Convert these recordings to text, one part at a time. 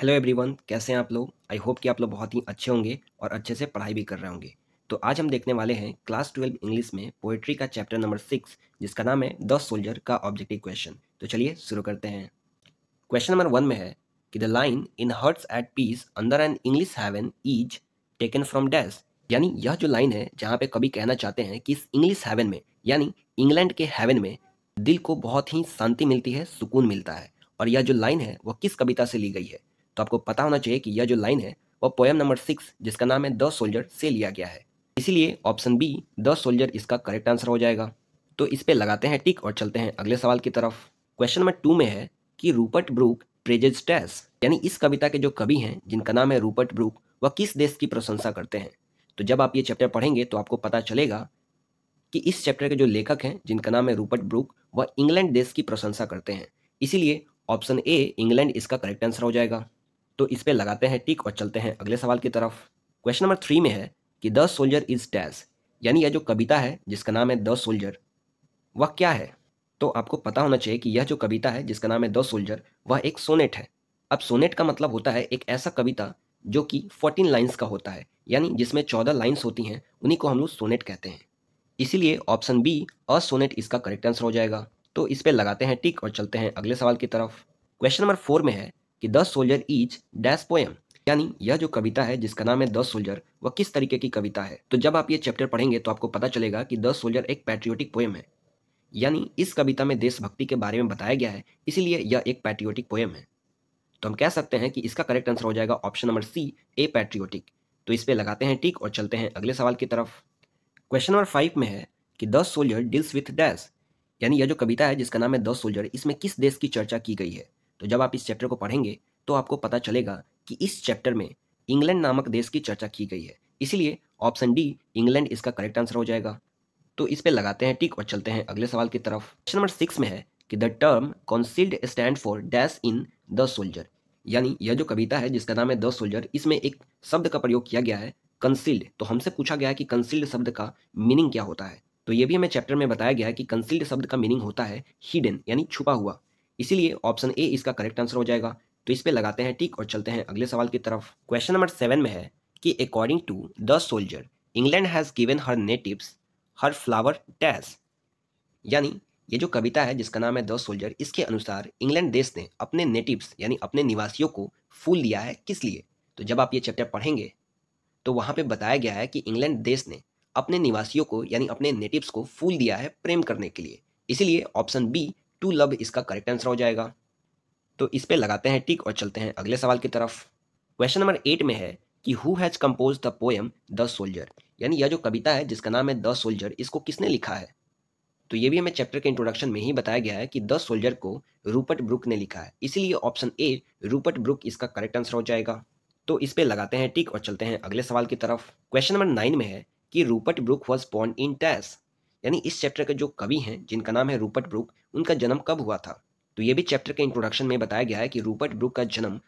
Hello everyone कैसे हैं आप लोग? आई होप कि आप लोग बहुत ही अच्छे होंगे और अच्छे से पढ़ाई भी कर रहे होंगे। तो आज हम देखने वाले हैं क्लास ट्वेल्व इंग्लिश में पोएट्री का चैप्टर नंबर सिक्स जिसका नाम है द सोल्जर का ऑब्जेक्टिव क्वेश्चन तो चलिए शुरू करते हैं। क्वेश्चन नंबर वन में है कि the line in hearts at peace under an English heaven is taken from dash यानी यह जो लाइन है, जहाँ पे कभी कहना चाहते हैं कि इस इंग्लिश हैवन में, यानी इंग्लैंड के हैवन में, दिल को बहुत ही शांति मिलती है, सुकून मिलता है। और यह जो लाइन है, वह किस कविता से ली गई है? तो आपको पता होना चाहिए कि यह जो लाइन है वह पोएम नंबर सिक्स जिसका नाम है द सोल्जर से लिया गया है। इसीलिए ऑप्शन बी द सोल्जर इसका करेक्ट आंसर हो जाएगा। तो इस पे लगाते हैं टिक और चलते हैं अगले सवाल की तरफ़। क्वेश्चन नंबर टू में है कि रूपर्ट ब्रूक प्रेजेज टेस यानी इस कविता के जो कवि हैं, जिनका नाम है रूपर्ट ब्रूक वह किस देश की प्रशंसा करते हैं? तो जब आप ये चैप्टर पढ़ेंगे तो आपको पता चलेगा कि इस चैप्टर के जो लेखक हैं, जिनका नाम है रूपर्ट ब्रूक वह इंग्लैंड देश की प्रशंसा करते हैं। इसीलिए ऑप्शन ए इंग्लैंड इसका करेक्ट आंसर हो जाएगा। तो इस पर लगाते हैं टिक और चलते हैं अगले सवाल की तरफ़। क्वेश्चन नंबर थ्री में है कि द सोल्जर इज़ डैश यानी यह जो कविता है, जिसका नाम है द सोल्जर वह क्या है? तो आपको पता होना चाहिए कि यह जो कविता है, जिसका नाम है द सोल्जर वह एक सोनेट है। अब सोनेट का मतलब होता है एक ऐसा कविता जो कि फोर्टीन लाइन्स का होता है, यानी जिसमें चौदह लाइन्स होती हैं, उन्हीं को हम लोग सोनेट कहते हैं। इसीलिए ऑप्शन बी अ सोनेट इसका करेक्ट आंसर हो जाएगा। तो इस पर लगाते हैं टिक और चलते हैं अगले सवाल की तरफ़। क्वेश्चन नंबर फोर में है कि the soldier is dash poem. यानी यह जो कविता है, जिसका नाम है द सोल्जर, वह किस तरीके की कविता है? तो जब आप ये चैप्टर पढ़ेंगे तो आपको पता चलेगा कि द सोल्जर एक पैट्रियोटिक पोएम है। यानी इस कविता में देशभक्ति के बारे में बताया गया है, इसीलिए यह एक पैट्रियोटिक पोएम है। तो हम कह सकते हैं कि इसका करेक्ट आंसर हो जाएगा option number C, a patriotic. तो इस पर लगाते हैं टिक और चलते हैं अगले सवाल की तरफ़। क्वेश्चन नंबर फाइव में है कि the soldier deals with dash. यानी यह जो कविता है, जिसका नाम है द सोल्जर, इसमें किस देश की चर्चा की गई है? तो जब आप इस चैप्टर को पढ़ेंगे तो आपको पता चलेगा कि इस चैप्टर में इंग्लैंड नामक देश की चर्चा की गई है। इसलिए ऑप्शन डी इंग्लैंड इसका करेक्ट आंसर हो जाएगा। तो इस पे लगाते हैं टिक और चलते हैं अगले सवाल की तरफ़। क्वेश्चन नंबर सिक्स में है कि the term concealed stand for dash in the soldier यानी यह जो कविता है जिसका नाम है द सोल्जर इसमें एक शब्द का प्रयोग किया गया है कंसील्ड तो हमसे पूछा गया है कि कंसील्ड शब्द का मीनिंग क्या होता है। तो ये भी हमें चैप्टर में बताया गया है कि कंसील्ड शब्द का मीनिंग होता है हिडन यानी छुपा हुआ। इसीलिए ऑप्शन ए इसका करेक्ट आंसर हो जाएगा। तो इस पर लगाते हैं टिक और चलते हैं अगले सवाल की तरफ़। क्वेश्चन नंबर सेवन में है कि according to the soldier England has given her natives her flower dash यानी ये जो कविता है जिसका नाम है द सोल्जर इसके अनुसार इंग्लैंड देश ने अपने नेटिव्स यानी अपने निवासियों को फूल दिया है किस लिए? तो जब आप ये चैप्टर पढ़ेंगे तो वहाँ पे बताया गया है कि इंग्लैंड देश ने अपने निवासियों को, यानी अपने नेटिव्स को फूल दिया है प्रेम करने के लिए। इसीलिए ऑप्शन बी टू लव इसका करेक्ट आंसर हो जाएगा। तो इस पे लगाते हैं टिक और चलते हैं अगले सवाल की तरफ़। क्वेश्चन नंबर एट में है कि who has composed the poem the soldier यानी यह जो कविता है, जिसका नाम है द सोल्जर इसको किसने लिखा है? तो ये भी हमें चैप्टर के इंट्रोडक्शन में ही बताया गया है कि द सोल्जर को रूपर्ट ब्रुक ने लिखा है। इसीलिए ऑप्शन ए रूपर्ट ब्रुक इसका करेक्ट आंसर हो जाएगा। तो इस पे लगाते हैं टिक और चलते हैं अगले सवाल की तरफ़। क्वेश्चन नंबर नाइन में है कि Rupert Brooke was born in dash यानी इस चैप्टर के जो कवि हैं, जिनका नाम है रूपर्ट ब्रुक, उनका जन्म कब हुआ था? तो ये भी चैप्टर के इंट्रोडक्शन में बताया गया है कि रूपर्ट ब्रुक का जन्म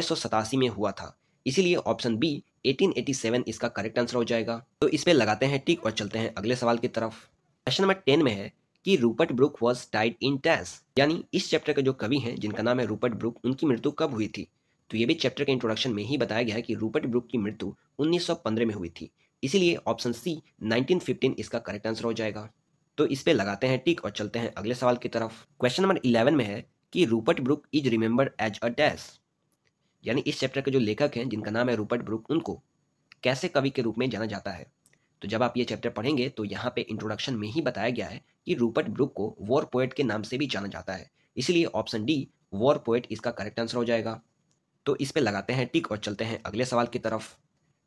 सतासी में हुआ था। इसीलिए ऑप्शन बी 1887 इसका करेक्ट आंसर हो जाएगा। तो इस पे लगाते हैं टिक और चलते हैं अगले सवाल की तरफ़। क्वेश्चन नंबर टेन में है कि Rupert Brooke was died in dash यानी इस चैप्टर के जो कवि हैं, जिनका नाम है रूपर्ट ब्रुक, उनकी मृत्यु कब हुई थी? तो ये भी चैप्टर के इंट्रोडक्शन में ही बताया गया है कि रूपर्ट ब्रुक की मृत्यु 1915 में हुई थी। इसीलिए ऑप्शन सी 1915 इसका करेक्ट आंसर हो जाएगा। तो इस पे लगाते हैं टिक और चलते हैं अगले सवाल की तरफ़। क्वेश्चन नंबर इलेवन में है कि Rupert Brooke is remembered as a dash यानी इस चैप्टर के जो लेखक हैं, जिनका नाम है रूपर्ट ब्रुक उनको कैसे कवि के रूप में जाना जाता है? तो जब आप ये चैप्टर पढ़ेंगे तो यहाँ पे इंट्रोडक्शन में ही बताया गया है कि रूपर्ट ब्रुक को वॉर पोएट के नाम से भी जाना जाता है। इसलिए ऑप्शन डी वॉर पोएट इसका करेक्ट आंसर हो जाएगा। तो इस पे लगाते हैं टिक और चलते हैं अगले सवाल की तरफ़।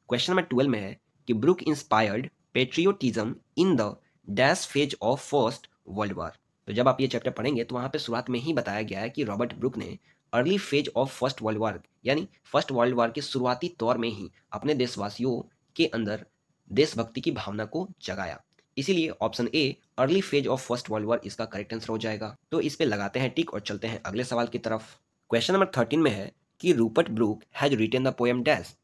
क्वेश्चन नंबर ट्वेल्व में है कि Brooke inspired patriotism in the dash phase of first world war. तो जब आप ये चैप्टर पढ़ेंगे तो वहाँ पे शुरुआत में ही बताया गया है कि रॉबर्ट ब्रुक ने early phase of first world war, यानी फ़र्स्ट वर्ल्ड वार के शुरुआती तौर में ही अपने देशवासियों के अंदर देशभक्ति की भावना को जगाया। इसीलिए option A, early phase of first world war, इसका करेक्ट आंसर हो जाएगा। तो इस पे लगाते हैं टिक और चलते हैं अगले सवाल की तरफ़। क्वेश्चन नंबर थर्टीन में है कि Rupert Brooke has written the poem dash.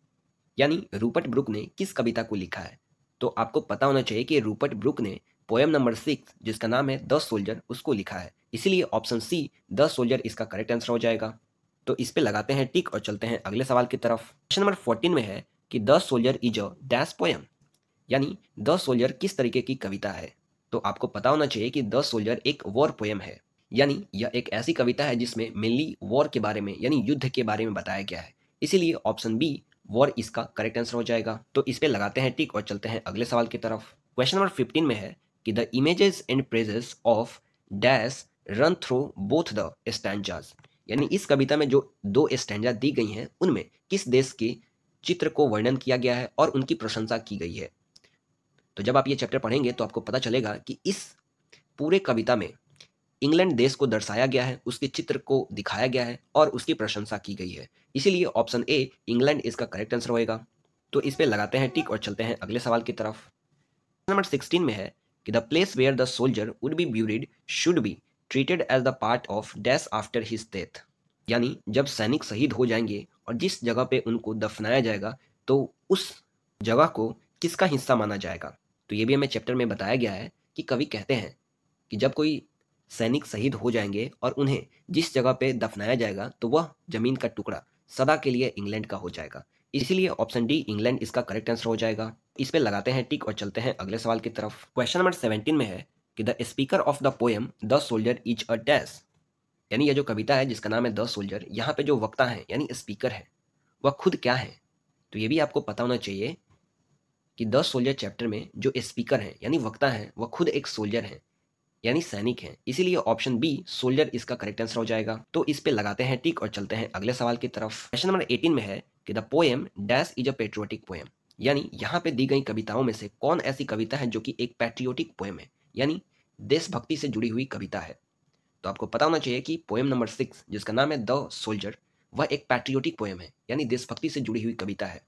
यानी रूपर्ट ब्रुक ने किस कविता को लिखा है? तो आपको पता होना चाहिए कि रूपर्ट ब्रुक ने पोएम नंबर सिक्स, जिसका नाम है द सोल्जर, उसको लिखा है। इसीलिए ऑप्शन सी, द सोल्जर, इसका करेक्ट आंसर हो जाएगा। तो इस पे लगाते हैं टिक और चलते हैं अगले सवाल की तरफ़। क्वेश्चन नंबर फोर्टीन में है कि the soldier is a dash poem, यानी द सोल्जर किस तरीके की कविता है? तो आपको पता होना चाहिए कि द सोल्जर एक वॉर पोएम है, यानी यह एक ऐसी कविता है जिसमें मेनली वॉर के बारे में, यानी युद्ध के बारे में बताया गया है। इसीलिए ऑप्शन बी वॉर इसका करेक्ट आंसर हो जाएगा। तो इस पर लगाते हैं टिक और चलते हैं अगले सवाल की तरफ़। क्वेश्चन नंबर फिफ्टीन में है कि the images and phrases of dash run through both the stanzas यानी इस कविता में जो दो स्टैंडा दी गई हैं, उनमें किस देश के चित्र को वर्णन किया गया है और उनकी प्रशंसा की गई है? तो जब आप ये चैप्टर पढ़ेंगे तो आपको पता चलेगा कि इस पूरे कविता में इंग्लैंड देश को दर्शाया गया है, उसके चित्र को दिखाया गया है और उसकी प्रशंसा की गई है। इसीलिए ऑप्शन ए इंग्लैंड इसका करेक्ट आंसर होएगा। तो इस पर लगाते हैं टिक और चलते हैं अगले सवाल की तरफ़। नंबर सिक्सटीन में है कि the place where the soldier would be buried should be treated as the part of dash after his death यानी जब सैनिक शहीद हो जाएँगे और जिस जगह पे उनको दफनाया जाएगा तो उस जगह को किसका हिस्सा माना जाएगा? तो ये भी हमें चैप्टर में बताया गया है कि कवि कहते हैं कि जब कोई सैनिक शहीद हो जाएँगे और उन्हें जिस जगह पे दफनाया जाएगा तो वह ज़मीन का टुकड़ा सदा के लिए इंग्लैंड का हो जाएगा। इसीलिए ऑप्शन डी, इंग्लैंड इसका करेक्ट आंसर हो जाएगा। इस पे लगाते हैं टिक और चलते हैं अगले सवाल की तरफ़। क्वेश्चन नंबर सेवेंटीन में है कि the speaker of the poem the soldier is a dash यानी यह जो कविता है, जिसका नाम है द सोल्जर यहाँ पे जो वक्ता है, यानी स्पीकर है, वह खुद क्या है? तो ये भी आपको पता होना चाहिए कि द सोल्जर चैप्टर में जो स्पीकर है, यानी वक्ता है, वह खुद एक सोल्जर है। यानी सैनिक है। इसीलिए ऑप्शन बी सोल्जर इसका करेक्ट आंसर हो जाएगा। तो इस पे लगाते हैं टिक और चलते हैं अगले सवाल की तरफ़। क्वेश्चन नंबर 18 में है कि the poem dash is a patriotic poem यानी यहाँ पे दी गई कविताओं में से कौन ऐसी कविता है जो कि एक पैट्रियोटिक पोएम है? यानी देशभक्ति से जुड़ी हुई कविता है। तो आपको पता होना चाहिए कि पोएम नंबर सिक्स जिसका नाम है द सोल्जर वह एक पैट्रियोटिक पोएम है। यानी देशभक्ति से जुड़ी हुई कविता है।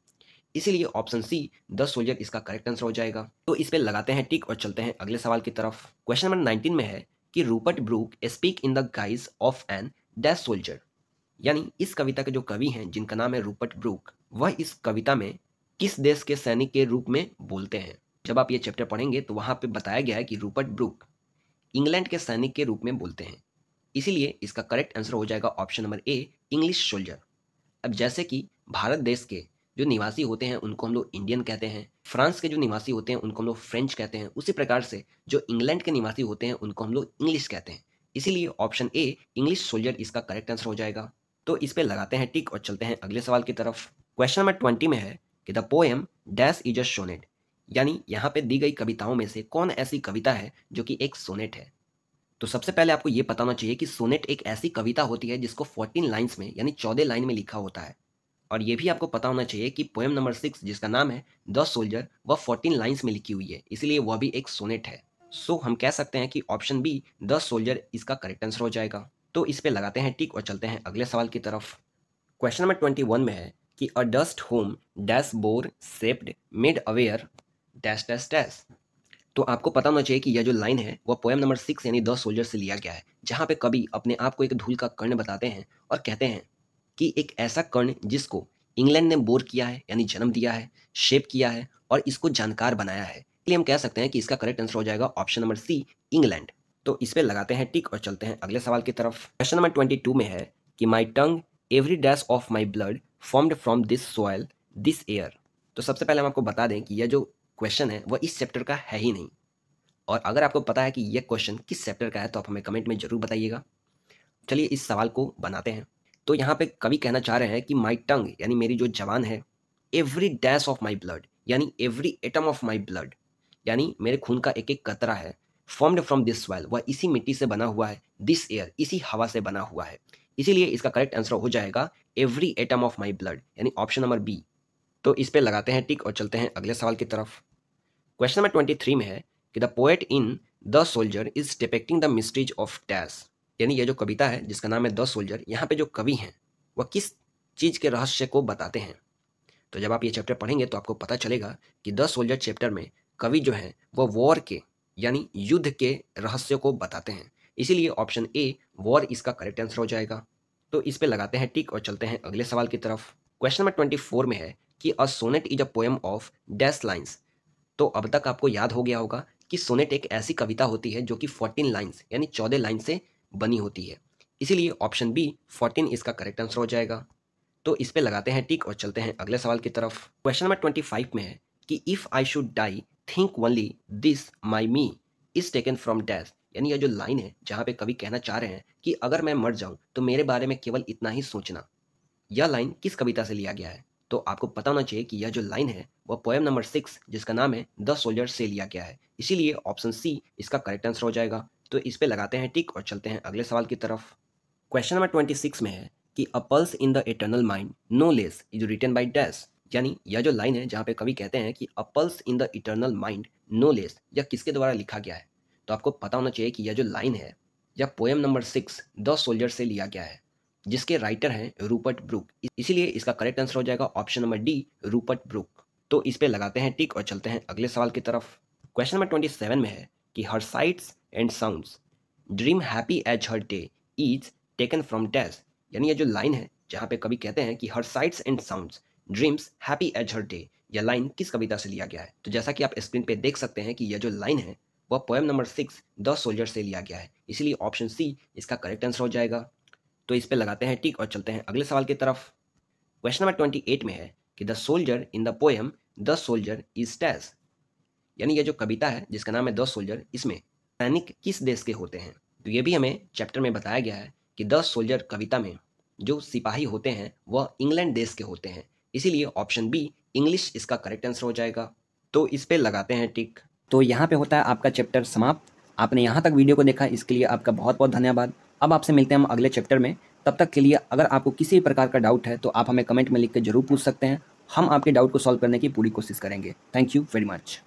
इसीलिए ऑप्शन सी द सोल्जर इसका करेक्ट आंसर हो जाएगा। तो इस पे लगाते हैं टिक और चलते हैं अगले सवाल की तरफ़। क्वेश्चन नंबर नाइनटीन में है कि Rupert Brooke speak in the guise of an dash soldier यानी इस कविता के जो कवि हैं, जिनका नाम है रूपर्ट ब्रूक वह इस कविता में किस देश के सैनिक के रूप में बोलते हैं? जब आप ये चैप्टर पढ़ेंगे तो वहाँ पे बताया गया है कि रूपर्ट ब्रूक इंग्लैंड के सैनिक के रूप में बोलते हैं। इसीलिए इसका करेक्ट आंसर हो जाएगा option number A English soldier अब जैसे कि भारत देश के जो निवासी होते हैं, उनको हम लोग इंडियन कहते हैं। फ्रांस के जो निवासी होते हैं, उनको हम लोग फ्रेंच कहते हैं। उसी प्रकार से जो इंग्लैंड के निवासी होते हैं, उनको हम लोग इंग्लिश कहते हैं। इसीलिए ऑप्शन ए इंग्लिश सोल्जर इसका करेक्ट आंसर हो जाएगा। तो इस पर लगाते हैं टिक और चलते हैं अगले सवाल की तरफ़। क्वेश्चन नंबर ट्वेंटी में है कि the poem dash is a sonnet यानी यहाँ पे दी गई कविताओं में से कौन ऐसी कविता है जो कि एक सोनेट है? तो सबसे पहले आपको ये पता होना चाहिए कि सोनेट एक ऐसी कविता होती है जिसको 14 लाइंस में यानी 14 लाइन में लिखा होता है। और ये भी आपको पता होना चाहिए कि पोएम नंबर सिक्स जिसका नाम है द सोल्जर वह फोर्टीन लाइन्स में लिखी हुई है। इसलिए वह भी एक सोनेट है। सो हम कह सकते हैं कि ऑप्शन बी द सोल्जर इसका करेक्ट आंसर हो जाएगा। तो इस पे लगाते हैं टिक और चलते हैं अगले सवाल की तरफ़। क्वेश्चन नंबर ट्वेंटी वन में है कि a dust whom dash bore shaped made aware dash dash dash तो आपको पता होना चाहिए कि यह जो लाइन है, वह पोएम नंबर सिक्स यानी द सोल्जर से लिया गया है, जहाँ पे कभी अपने आप को एक धूल का कर्ण बताते हैं और कहते हैं कि एक ऐसा कर्ण जिसको इंग्लैंड ने बोर किया है, यानी जन्म दिया है, शेप किया है और इसको जानकार बनाया है। इसलिए हम कह सकते हैं कि इसका करेक्ट आंसर हो जाएगा ऑप्शन नंबर सी इंग्लैंड तो इस पर लगाते हैं टिक और चलते हैं अगले सवाल की तरफ़। क्वेश्चन नंबर ट्वेंटी टू में है कि my tongue every dash of my blood formed from this soil this air तो सबसे पहले हम आपको बता दें कि यह जो क्वेश्चन है, वह इस चैप्टर का है ही नहीं। और अगर आपको पता है कि यह क्वेश्चन किस चैप्टर का है तो आप हमें कमेंट में ज़रूर बताइएगा। चलिए इस सवाल को बनाते हैं। तो यहाँ पे कवि कहना चाह रहे हैं कि माई टंग यानी मेरी जो जवान है every dash of my blood यानी every atom of my blood यानी मेरे खून का एक एक कतरा है फॉर्म्ड फ्रॉम दिस सॉइल वह इसी मिट्टी से बना हुआ है दिस एयर इसी हवा से बना हुआ है। इसीलिए इसका करेक्ट आंसर हो जाएगा every atom of my blood यानी ऑप्शन नंबर बी तो इस पर लगाते हैं टिक और चलते हैं अगले सवाल की तरफ़। क्वेश्चन नंबर ट्वेंटी थ्री में है कि the poet in the soldier is depicting the mysteries of dash यानी ये जो कविता है, जिसका नाम है द सोल्जर, यहाँ पे जो कवि हैं, वह किस चीज़ के रहस्य को बताते हैं? तो जब आप ये चैप्टर पढ़ेंगे तो आपको पता चलेगा कि द सोल्जर चैप्टर में कवि जो है, वह वॉर के, यानी युद्ध के रहस्य को बताते हैं। इसीलिए ऑप्शन ए वॉर इसका करेक्ट आंसर हो जाएगा। तो इस पे लगाते हैं टिक और चलते हैं अगले सवाल की तरफ़। क्वेश्चन नंबर ट्वेंटी फोर में है कि a sonnet is a poem of dash lines तो अब तक आपको याद हो गया होगा कि सोनेट एक ऐसी कविता होती है जो कि फोर्टीन लाइन्स यानी चौदह लाइन से बनी होती है। इसीलिए ऑप्शन बी फोर्टीन इसका करेक्ट आंसर हो जाएगा। तो इस पे लगाते हैं टिक और चलते हैं अगले सवाल की तरफ़। क्वेश्चन नंबर ट्वेंटी फाइव में है कि if I should die think only this my me is taken from dash यानी यह जो लाइन है, जहाँ पे कवि कहना चाह रहे हैं कि अगर मैं मर जाऊँ तो मेरे बारे में केवल इतना ही सोचना। यह लाइन किस कविता से लिया गया है? तो आपको पता होना चाहिए कि यह जो लाइन है, वह पोएम नंबर सिक्स जिसका नाम है द सोल्जर से लिया गया है। इसीलिए ऑप्शन सी इसका करेक्ट आंसर हो जाएगा। तो इस पे लगाते हैं टिक और चलते हैं अगले सवाल की तरफ़। क्वेश्चन नंबर ट्वेंटी सिक्स में है कि a pulse in the eternal mind no less is written by dash यानी यह जो लाइन है जहाँ पे कवि कहते हैं कि a pulse in the eternal mind no less यह किसके द्वारा लिखा गया है? तो आपको पता होना चाहिए कि यह जो लाइन है, यह poem number six the soldier से लिया गया है, जिसके राइटर हैं रूपर्ट ब्रुक इसीलिए इसका करेक्ट आंसर हो जाएगा option number D Rupert Brooke तो इस पर लगाते हैं टिक और चलते हैं अगले सवाल की तरफ़। क्वेश्चन नंबर ट्वेंटी सेवन में है कि her sights and sounds dream happy as her day is taken from dash यानी ये जो लाइन है, जहाँ पे कभी कहते हैं कि her sights and sounds dreams happy as her day यह लाइन किस कविता से लिया गया है? तो जैसा कि आप स्क्रीन पे देख सकते हैं कि यह जो लाइन है, वह poem number six the soldier से लिया गया है। इसीलिए ऑप्शन सी इसका करेक्ट आंसर हो जाएगा। तो इस पर लगाते हैं टिक और चलते हैं अगले सवाल की तरफ़। क्वेश्चन नंबर ट्वेंटी एट में है कि the soldier in the poem the soldier is dash यानी यह जो कविता है, जिसका नाम है द सोल्जर, इसमें सैनिक किस देश के होते हैं? तो ये भी हमें चैप्टर में बताया गया है कि द सोल्जर कविता में जो सिपाही होते हैं, वह इंग्लैंड देश के होते हैं। इसीलिए ऑप्शन बी, इंग्लिश इसका करेक्ट आंसर हो जाएगा। तो इस पर लगाते हैं टिक। तो यहाँ पे होता है आपका चैप्टर समाप्त। आपने यहाँ तक वीडियो को देखा, इसके लिए आपका बहुत बहुत धन्यवाद। अब आपसे मिलते हैं हम अगले चैप्टर में। तब तक के लिए अगर आपको किसी भी प्रकार का डाउट है तो आप हमें कमेंट में लिख के ज़रूर पूछ सकते हैं। हम आपके डाउट को सॉल्व करने की पूरी कोशिश करेंगे। Thank you very much.